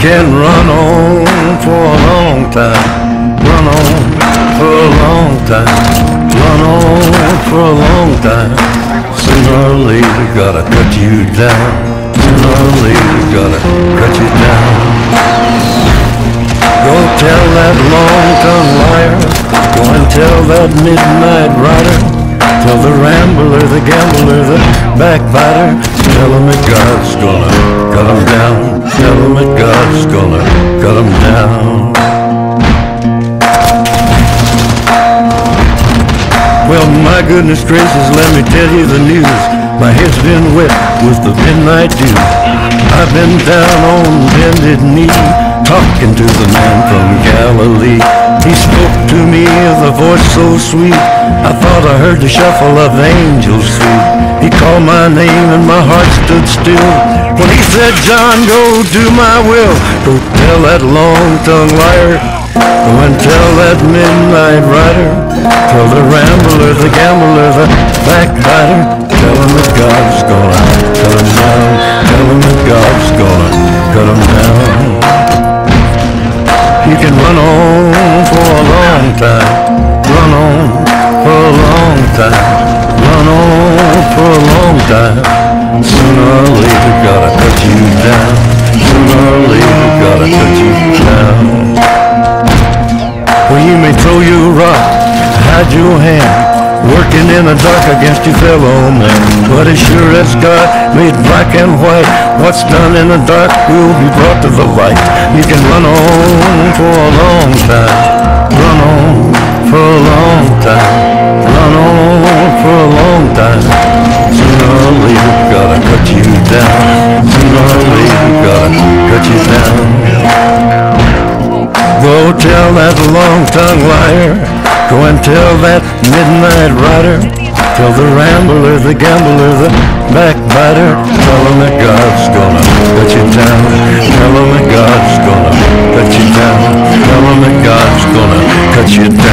can run on for a long time, run on for a long time, run on for a long time. Sooner or later, gotta cut you down. Sooner or later, gotta cut you down. Go tell that long-tongued liar, go and tell that midnight rider. Tell the rambler, the gambler, the backbiter, tell him that God's gonna goodness gracious, let me tell you the news. My head's been wet with the midnight dew. I've been down on bended knee, talking to the man from Galilee. He spoke to me with a voice so sweet, I thought I heard the shuffle of angels' feet. He called my name and my heart stood still. When he said, John, go do my will. Go tell that long-tongued liar. Go and tell that midnight rider. Tell the rambler, the gambler, the backbiter. Tell him that God's gonna cut him down. Tell him that God's gonna cut him down. You can run on for a long time. Run on for a long time. Run on for a long time. Sooner or later, gotta cut you down. Sooner or later, gotta cut you down. Hide your hand, working in the dark against your fellow man. But as sure as God made black and white, what's done in the dark will be brought to the light. You can run on for a long time, run on for a long time, run on for a long time. Sooner or later, gotta cut you down. Sooner or later, gotta cut you down. Go tell that long-tongued liar. Go and tell that midnight rider. Tell the rambler, the gambler, the backbiter. Tell him that God's gonna cut you down. Tell him that God's gonna cut you down. Tell him that God's gonna cut you down.